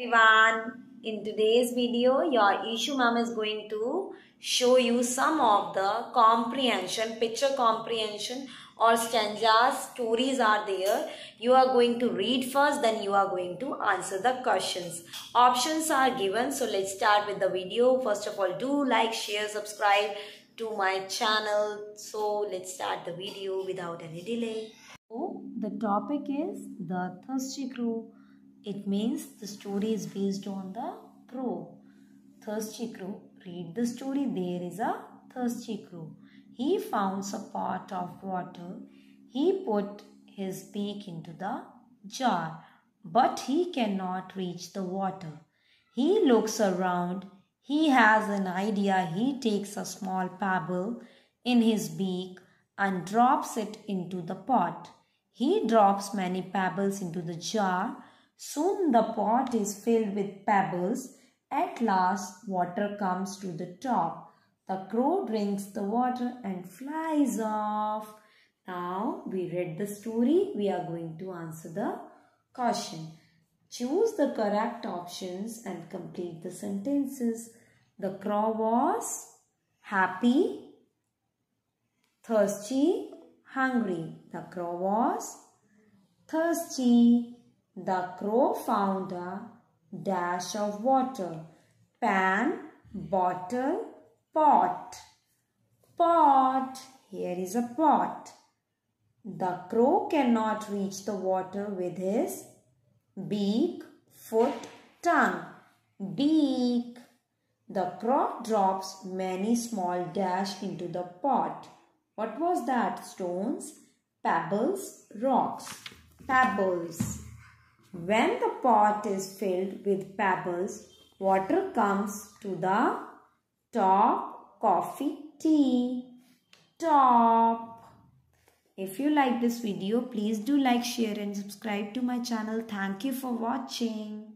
everyone in today's video your Ishu ma'am is going to show you some of the comprehension picture comprehension or stanzas stories are there. You are going to read first then you are going to answer the questions. Options are given so let's start with the video. First of all do like share subscribe to my channel. So let's start the video without any delay. So the topic is the thirsty crow it means the story is based on the crow. Thirsty crow. Read the story. There is a thirsty crow. He found a pot of water. He put his beak into the jar, but he cannot reach the water. He looks around. He has an idea. He takes a small pebble in his beak and drops it into the pot. He drops many pebbles into the jar Soon the pot is filled with pebbles. At last, water comes to the top. The crow drinks the water and flies off. Now, we read the story. We are going to answer the question. Choose the correct options and complete the sentences. The crow was happy, thirsty, hungry. The crow was thirsty. The crow found a dash of water. Pan, bottle, pot. Pot. Here is a pot. The crow cannot reach the water with his beak, foot, tongue. Beak. The crow drops many small dash into the pot. What was that? Stones, pebbles, rocks. Pebbles. When the pot is filled with pebbles, water comes to the top, coffee, tea, top. If you like this video, please do like, share and subscribe to my channel. Thank you for watching.